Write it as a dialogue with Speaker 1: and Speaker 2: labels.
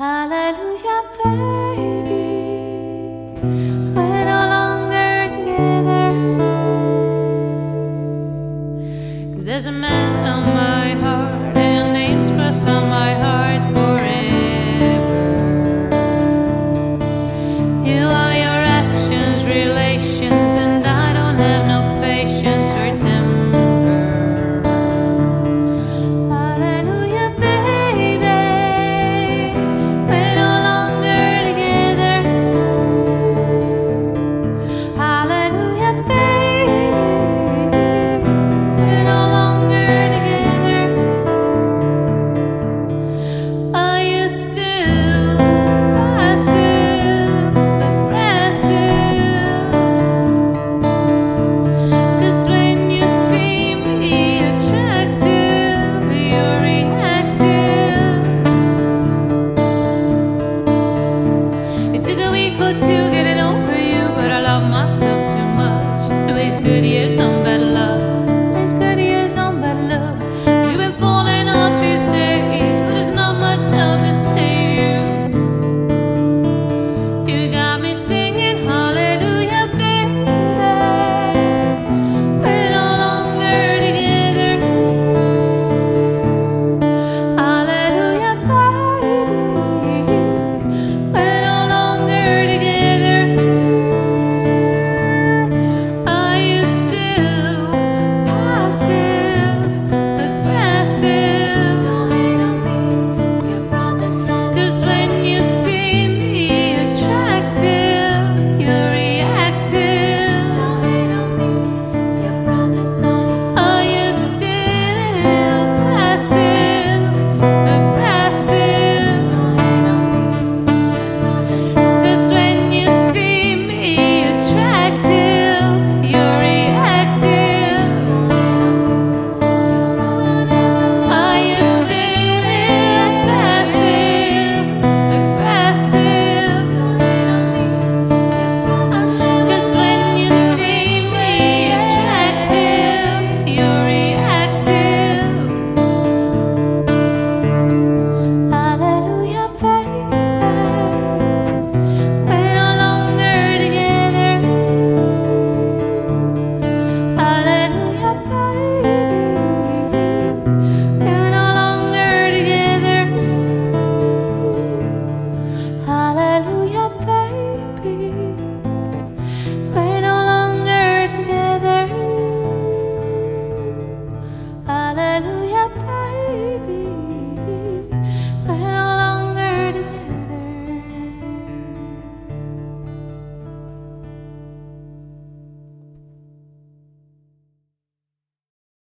Speaker 1: Hallelujah,